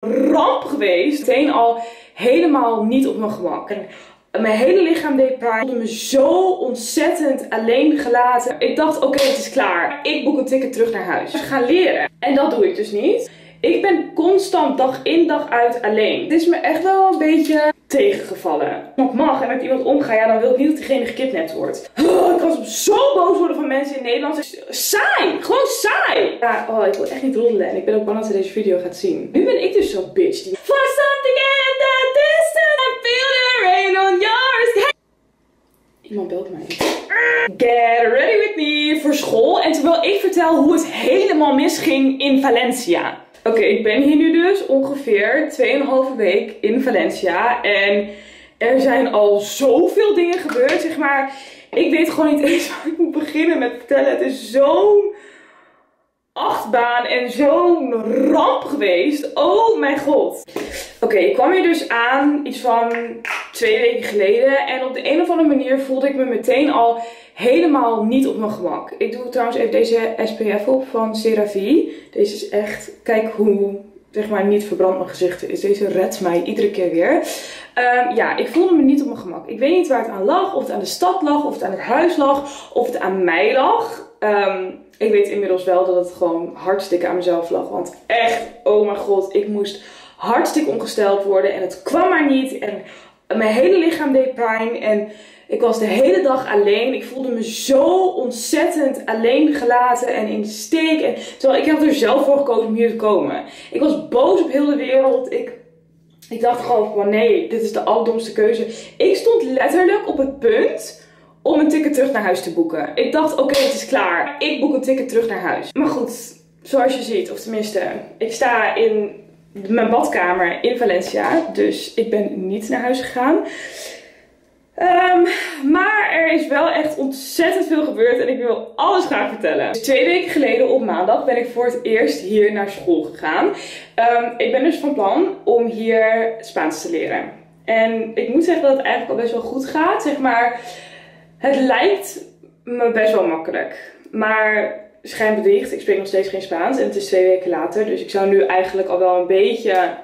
ramp geweest. Meteen al helemaal niet op mijn gemak. En mijn hele lichaam deed pijn. Ik voelde me zo ontzettend alleen gelaten. Ik dacht, oké, het is klaar. Ik boek een ticket terug naar huis. Ik ga leren. En dat doe ik dus niet. Ik ben constant dag in dag uit alleen. Het is me echt wel een beetje tegengevallen. Ik mag en met iemand omga, ja, dan wil ik niet dat diegene gekidnapt wordt. Oh, ik was zo boos worden van mensen in Nederland. Saai! Gewoon saai! Ja, oh, ik wil echt niet roddelen en ik ben ook bang dat ze deze video gaat zien. Nu ben ik dus zo'n bitch die... For something in the distance, I feel the rain on yours. Iemand belt mij. Get ready with me voor school. En terwijl ik vertel hoe het helemaal misging in Valencia. Oké, ik ben hier nu dus ongeveer 2,5 week in Valencia. En er zijn al zoveel dingen gebeurd, zeg maar. Ik weet gewoon niet eens waar ik moet beginnen met vertellen. Het is zo'n achtbaan en zo'n ramp geweest. Oh mijn god. Oké, ik kwam hier dus aan iets van twee weken geleden. En op de een of andere manier voelde ik me meteen al helemaal niet op mijn gemak. Ik doe trouwens even deze SPF op van CeraVe. Deze is echt, kijk hoe zeg maar niet verbrand mijn gezicht is. Deze redt mij iedere keer weer. Um, ja, ik voelde me niet op mijn gemak. Ik weet niet waar het aan lag. Of het aan de stad lag, of het aan het huis lag, of het aan mij lag. Um, ik weet inmiddels wel dat het gewoon hartstikke aan mezelf lag. Want echt, oh mijn god, ik moest hartstikke ongesteld worden. En het kwam maar niet. En mijn hele lichaam deed pijn. En ik was de hele dag alleen. Ik voelde me zo ontzettend alleen gelaten en in de steek. En, terwijl ik had er zelf voor gekozen om hier te komen. Ik was boos op heel de wereld. Ik, ik dacht gewoon van nee, dit is de allerdomste keuze. Ik stond letterlijk op het punt om een ticket terug naar huis te boeken. Ik dacht oké, het is klaar. Ik boek een ticket terug naar huis. Maar goed, zoals je ziet, of tenminste, ik sta in mijn badkamer in Valencia. Dus ik ben niet naar huis gegaan. Um, maar er is wel echt ontzettend veel gebeurd en ik wil alles graag vertellen. Dus twee weken geleden op maandag ben ik voor het eerst hier naar school gegaan. Um, ik ben dus van plan om hier Spaans te leren. En ik moet zeggen dat het eigenlijk al best wel goed gaat. Zeg maar, het lijkt me best wel makkelijk. Maar schijn bedriegt, ik spreek nog steeds geen Spaans en het is twee weken later. Dus ik zou nu eigenlijk al wel een beetje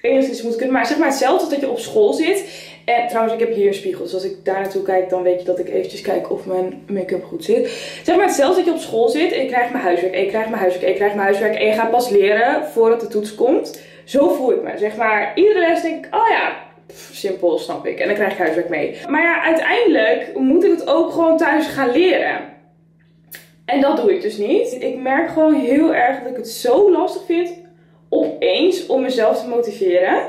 enigszins moeten kunnen. Maar zeg maar hetzelfde dat je op school zit en trouwens, ik heb hier een spiegel. Dus als ik daar naartoe kijk, dan weet je dat ik eventjes kijk of mijn make-up goed zit. Zeg maar, hetzelfde dat je op school zit en je krijgt mijn huiswerk. En je krijgt mijn huiswerk. En je krijgt mijn huiswerk. En je gaat pas leren voordat de toets komt. Zo voel ik me. Zeg maar, iedere les denk ik, oh ja, simpel, snap ik. En dan krijg ik huiswerk mee. Maar ja, uiteindelijk moet ik het ook gewoon thuis gaan leren. En dat doe ik dus niet. Ik merk gewoon heel erg dat ik het zo lastig vind opeens om mezelf te motiveren.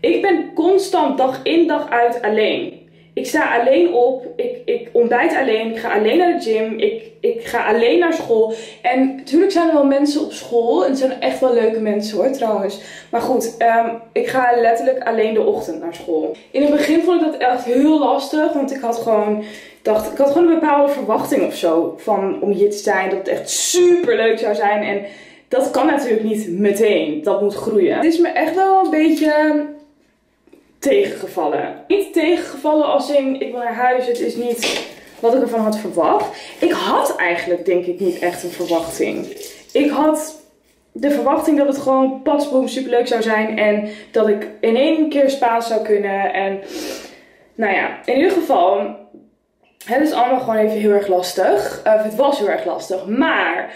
Ik ben constant dag in dag uit alleen. Ik sta alleen op, ik, ik ontbijt alleen, ik ga alleen naar de gym, ik, ik ga alleen naar school. En natuurlijk zijn er wel mensen op school en het zijn echt wel leuke mensen hoor trouwens. Maar goed, um, ik ga letterlijk alleen de ochtend naar school. In het begin vond ik dat echt heel lastig, want ik had gewoon dacht, ik had gewoon een bepaalde verwachting of zo van om hier te zijn. Dat het echt super leuk zou zijn. En dat kan natuurlijk niet meteen. Dat moet groeien. Het is me echt wel een beetje tegengevallen. Niet tegengevallen als in ik wil naar huis, het is niet wat ik ervan had verwacht. Ik had eigenlijk denk ik niet echt een verwachting. Ik had de verwachting dat het gewoon patsboom superleuk zou zijn en dat ik in één keer Spaans zou kunnen. En nou ja, in ieder geval, het is allemaal gewoon even heel erg lastig. Of het was heel erg lastig. Maar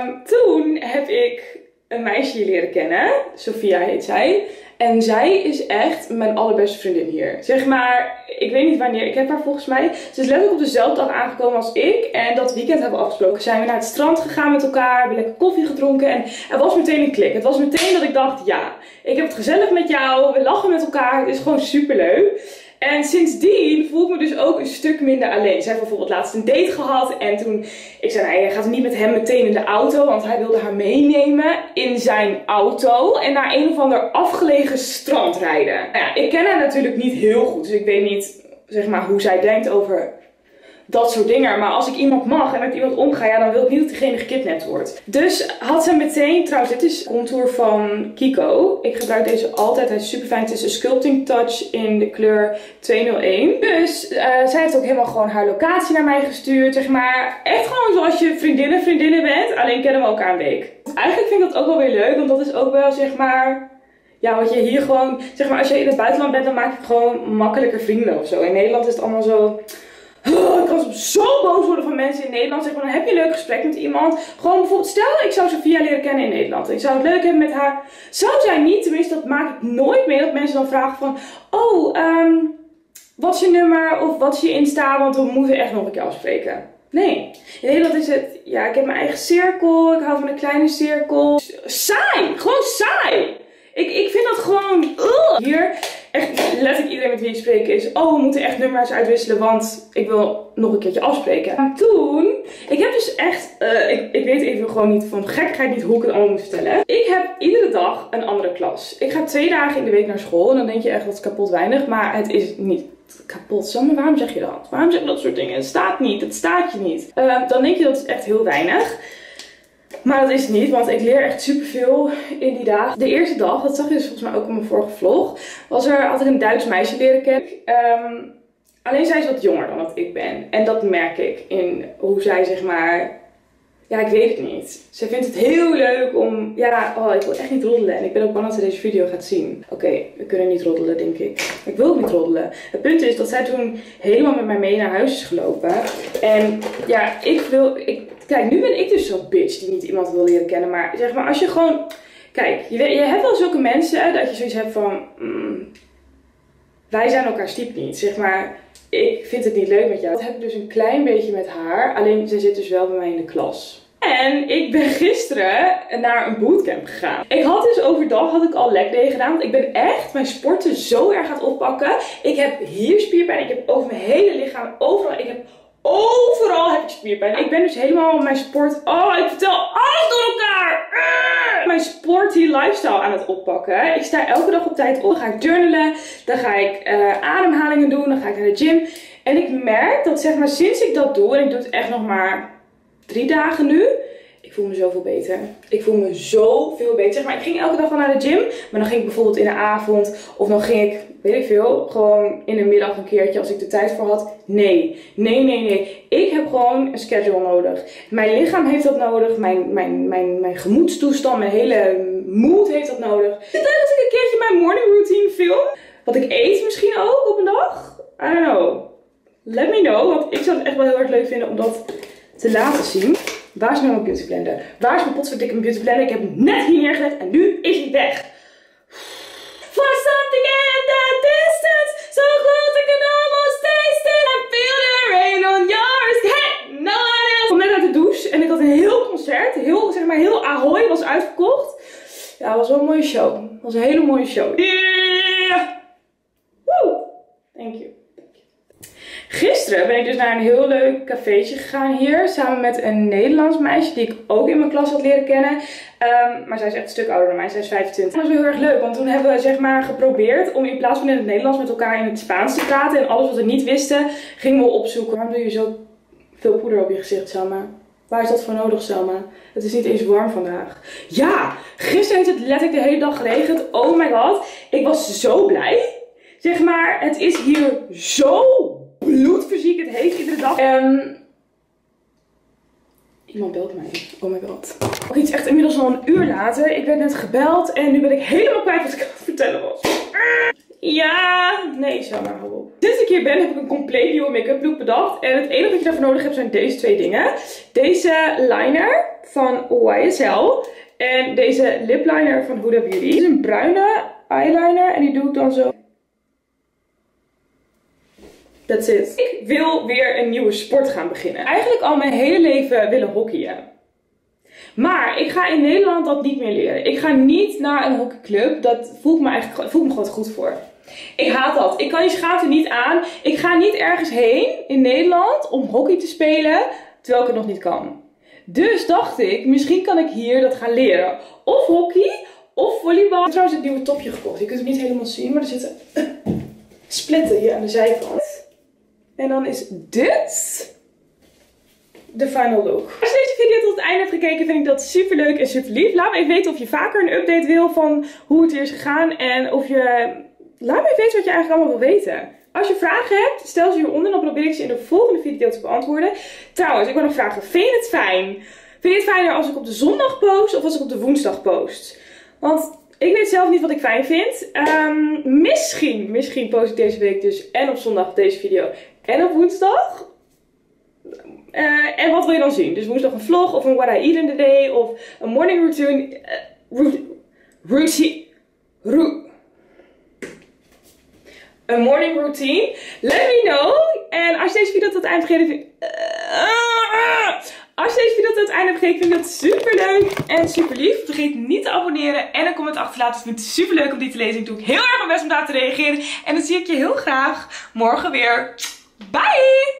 um, toen heb ik een meisje leren kennen. Sophia heet zij. En zij is echt mijn allerbeste vriendin hier. Zeg maar, ik weet niet wanneer. Ik heb haar volgens mij. Ze is letterlijk op dezelfde dag aangekomen als ik. En dat weekend hebben we afgesproken. Zijn we naar het strand gegaan met elkaar. Hebben lekker koffie gedronken. En er was meteen een klik. Het was meteen dat ik dacht: ja, ik heb het gezellig met jou. We lachen met elkaar. Het is gewoon super leuk. En sindsdien voel ik me dus ook een stuk minder alleen. Zij heeft bijvoorbeeld laatst een date gehad. En toen, ik zei, nou, hij gaat niet met hem meteen in de auto. Want hij wilde haar meenemen in zijn auto. En naar een of ander afgelegen strand rijden. Nou ja, ik ken haar natuurlijk niet heel goed. Dus ik weet niet, zeg maar, hoe zij denkt over dat soort dingen. Maar als ik iemand mag en met iemand omga, ja, dan wil ik niet dat diegene gekidnapt wordt. Dus had ze meteen, trouwens, dit is contour van Kiko. Ik gebruik deze altijd, hij is super fijn. Het is een Sculpting Touch in de kleur 201. Dus uh, zij heeft ook helemaal gewoon haar locatie naar mij gestuurd, zeg maar. Echt gewoon zoals je vriendinnen vriendinnen bent, alleen kennen we elkaar een week. Eigenlijk vind ik dat ook wel weer leuk, want dat is ook wel, zeg maar ja, wat je hier gewoon, zeg maar, als je in het buitenland bent, dan maak je gewoon makkelijker vrienden of zo. In Nederland is het allemaal zo. Oh, ik kan zo boos worden van mensen in Nederland. Zeg maar, dan heb je een leuk gesprek met iemand. Gewoon bijvoorbeeld, stel ik zou Sofia leren kennen in Nederland. Ik zou het leuk hebben met haar. Zou zij niet, tenminste dat maak ik nooit meer, dat mensen dan vragen van... Oh, um, wat is je nummer of wat is je Insta, want we moeten echt nog een keer afspreken. Nee. In Nederland is het, ja, ik heb mijn eigen cirkel. Ik hou van een kleine cirkel. Saai. Gewoon saai. Ik, ik vind dat gewoon... Hier, echt letterlijk iedereen met wie ik spreek is... Oh, we moeten echt nummers uitwisselen, want ik wil nog een keertje afspreken. En toen... Ik heb dus echt... Uh, ik, ik weet even gewoon niet van gekkigheid niet hoe ik het allemaal moet vertellen. Ik heb iedere dag een andere klas. Ik ga twee dagen in de week naar school. En dan denk je echt dat is kapot weinig. Maar het is niet kapot. Sander, waarom zeg je dat? Waarom zeg je dat soort dingen? Het staat niet. Het staat je niet. Uh, dan denk je dat is echt heel weinig. Maar dat is het niet, want ik leer echt superveel in die dagen. De eerste dag, dat zag je dus volgens mij ook in mijn vorige vlog, was er, ik een Duits meisje leren kennen. Um, alleen zij is wat jonger dan dat ik ben. En dat merk ik in hoe zij zeg maar ja, ik weet het niet. Ze vindt het heel leuk om... Ja, oh, ik wil echt niet roddelen. En ik ben ook bang dat ze deze video gaat zien. Oké, we kunnen niet roddelen, denk ik. Ik wil ook niet roddelen. Het punt is dat zij toen helemaal met mij mee naar huis is gelopen. En ja, ik wil... Ik, kijk, nu ben ik dus zo'n bitch die niet iemand wil leren kennen. Maar zeg maar, als je gewoon... Kijk, je, je hebt wel zulke mensen dat je zoiets hebt van... Mm, wij zijn elkaar stiep niet. Zeg maar, ik vind het niet leuk met jou. Dat heb ik dus een klein beetje met haar. Alleen zij zit dus wel bij mij in de klas. En ik ben gisteren naar een bootcamp gegaan. Ik had dus overdag had ik al leg day gedaan. Want ik ben echt mijn sporten zo erg aan het oppakken. Ik heb hier spierpijn. Ik heb over mijn hele lichaam. Overal. Ik heb overal heb ik spierpijn. Ik ben dus helemaal mijn sport. Oh, ik vertel alles door elkaar. Uh! Mijn sporty lifestyle aan het oppakken. Ik sta elke dag op tijd op. Dan ga ik journalen. Dan ga ik uh, ademhalingen doen. Dan ga ik naar de gym. En ik merk dat zeg maar sinds ik dat doe. En ik doe het echt nog maar drie dagen nu. Ik voel me zoveel beter. Ik voel me zoveel beter. Zeg maar, ik ging elke dag wel naar de gym. Maar dan ging ik bijvoorbeeld in de avond. Of dan ging ik, weet ik veel, gewoon in de middag een keertje als ik de tijd voor had. Nee, nee, nee, nee. Ik heb gewoon een schedule nodig. Mijn lichaam heeft dat nodig. Mijn, mijn, mijn, mijn gemoedstoestand, mijn hele mood heeft dat nodig. Het is dat ik een keertje mijn morning routine film. Wat ik eet misschien ook op een dag. I don't know. Let me know. Want ik zou het echt wel heel erg leuk vinden om dat te laten zien. Waar is nou mijn beauty blender? Waar is mijn potverdikke beauty blender? Ik heb hem net hier neergelegd en nu is hij weg. For something in the distance, so close I can almost taste it. I feel the rain on your skin. No one else. Ik kom net uit de douche en ik had een heel concert. Heel, zeg maar, heel Ahoy was uitverkocht. Ja, het was wel een mooie show. Het was een hele mooie show. Yeah! Woo! Thank you. Gisteren ben ik dus naar een heel leuk cafeetje gegaan hier. Samen met een Nederlands meisje die ik ook in mijn klas had leren kennen. Um, maar zij is echt een stuk ouder dan mij. Zij is 25. Dat was heel erg leuk. Want toen hebben we zeg maar geprobeerd om in plaats van in het Nederlands met elkaar in het Spaans te praten. En alles wat we niet wisten gingen we opzoeken. Waarom doe je zo veel poeder op je gezicht, Selma? Waar is dat voor nodig, Selma? Het is niet eens warm vandaag. Ja, gisteren heeft het letterlijk de hele dag geregend. Oh my god. Ik was zo blij. Zeg maar, het is hier zo bloedfysiek het heet iedere dag. En iemand belt mij. Oh my god. Oké, het is echt inmiddels al een uur later. Ik werd net gebeld en nu ben ik helemaal kwijt wat ik aan het vertellen was. Ja, nee, zo maar hou op. Sinds ik hier ben heb ik een compleet nieuwe make-up look bedacht. En het enige wat je daarvoor nodig hebt zijn deze twee dingen. Deze liner van YSL. En deze lip liner van Huda Beauty. Dit is een bruine eyeliner en die doe ik dan zo That's it. Ik wil weer een nieuwe sport gaan beginnen. Eigenlijk al mijn hele leven willen hockeyen. Maar ik ga in Nederland dat niet meer leren. Ik ga niet naar een hockeyclub. Dat voelt me eigenlijk voelt me gewoon goed voor. Ik haat dat. Ik kan die schaamte niet aan. Ik ga niet ergens heen in Nederland om hockey te spelen terwijl ik het nog niet kan. Dus dacht ik, misschien kan ik hier dat gaan leren. Of hockey of volleybal. Ik heb trouwens het nieuwe topje gekocht. Je kunt het niet helemaal zien, maar er zitten splitten hier aan de zijkant. En dan is dit de final look. Als je deze video tot het einde hebt gekeken, vind ik dat super leuk en super lief. Laat me even weten of je vaker een update wil van hoe het is gegaan. En of je... Laat me even weten wat je eigenlijk allemaal wil weten. Als je vragen hebt, stel ze hieronder. Dan probeer ik ze in de volgende video te beantwoorden. Trouwens, ik wil nog vragen. Vind je het fijn? Vind je het fijner als ik op de zondag post of als ik op de woensdag post? Want ik weet zelf niet wat ik fijn vind. Um, misschien, misschien post ik deze week dus en op zondag deze video en op woensdag. Uh, en wat wil je dan zien? Dus woensdag een vlog of een what I eat in the day of een morning routine. Uh, routine. Ro een morning routine. Let me know. En als je deze video tot het einde vindt. Uh, als je deze video tot het einde hebt vind ik dat super leuk en super lief. Vergeet niet te abonneren en een comment achter te laten. Ik vind het super leuk om die te lezen. Ik doe heel erg mijn best om daar te reageren. En dan zie ik je heel graag morgen weer. Bye!